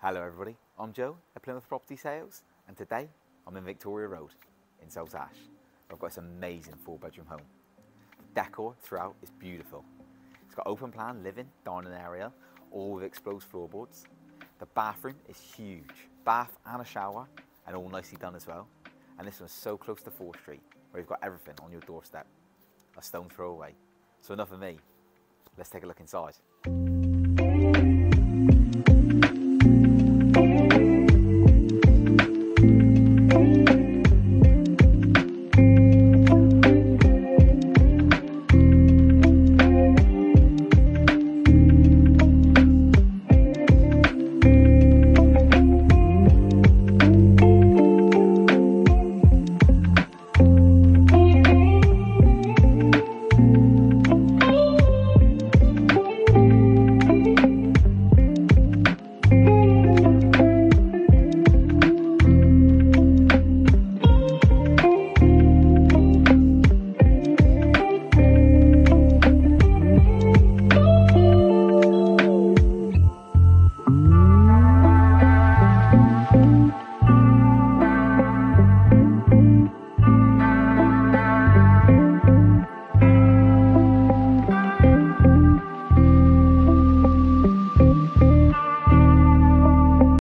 Hello everybody, I'm Joe at Plymouth Property Sales and today I'm in Victoria Road in Saltash. I've got this amazing four bedroom home. The decor throughout is beautiful. It's got open plan living, dining area, all with exposed floorboards. The bathroom is huge, bath and a shower and all nicely done as well. And this one's so close to Fore Street where you've got everything on your doorstep. A stone throw away. So enough of me, let's take a look inside.